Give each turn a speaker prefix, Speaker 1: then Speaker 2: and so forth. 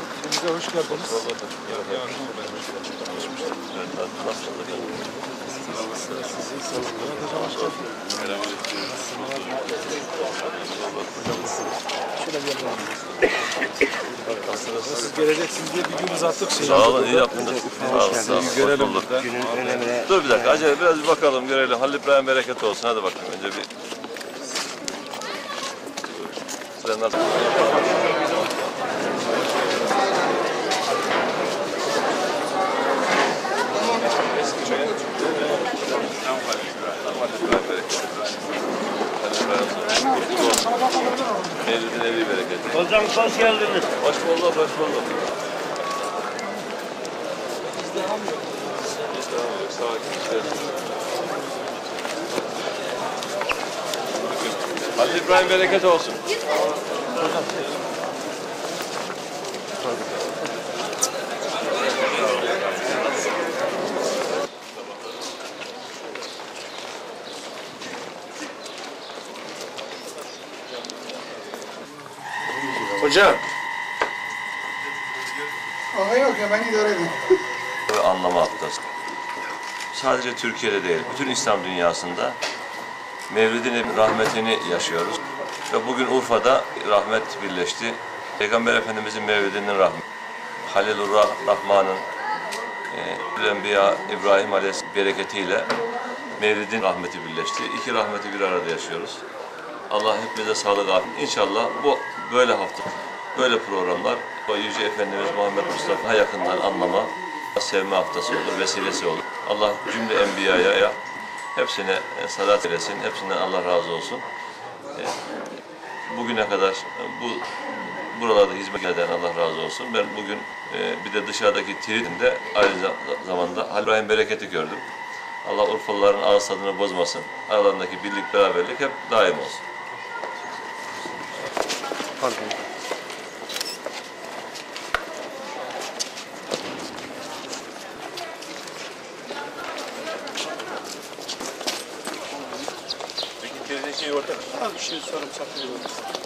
Speaker 1: Hocam elimize hoş geldiniz. Siz geleceksiniz diye bir gün uzattık.
Speaker 2: Sağ olun, iyi yaptınız. Sağ olun, sağ olun.
Speaker 1: Görelim
Speaker 2: Hoş bulduk.
Speaker 1: burada.
Speaker 2: Dur bir dakika, acele biraz bir bakalım, görelim. Halil İbrahim bereket olsun. Hadi bakalım önce bir... Sizden nasıl? Mevlidin evi bereketi.
Speaker 3: Hocam hoş geldiniz.
Speaker 2: Hoş bulduk, hoş bulduk. Halil İbrahim bereket olsun.
Speaker 1: Hocam.
Speaker 4: Ama yok ya ben idare edeyim.
Speaker 2: ve anlama haftası. Sadece Türkiye'de değil, bütün İslam dünyasında Mevlid'in rahmetini yaşıyoruz. Ve bugün Urfa'da rahmet birleşti. Peygamber Efendimizin Mevlidinin rahmeti. Halilur Rah- Rahman'ın e, Enbiya İbrahim Aleyhisselam bereketiyle Mevlid'in rahmeti birleşti. İki rahmeti bir arada yaşıyoruz. Allah hepimize sağlık afiyet. İnşallah bu böyle hafta, böyle programlar Yüce Efendimiz Muhammed Mustafa'ya yakından anlama, sevme haftası olur, vesilesi olur. Allah cümle enbiyaya ya hepsine salat eylesin, hepsinden Allah razı olsun. E, Bugüne kadar bu buralarda hizmet eden Allah razı olsun. Ben bugün e, bir de dışarıdaki tweetimde aynı za- zamanda Halil bereketi gördüm. Allah Urfalıların ağız tadını bozmasın. Aralarındaki birlik, beraberlik hep daim olsun. Peki teyze şey orada.
Speaker 4: Az bir şey sorum saklıyorum.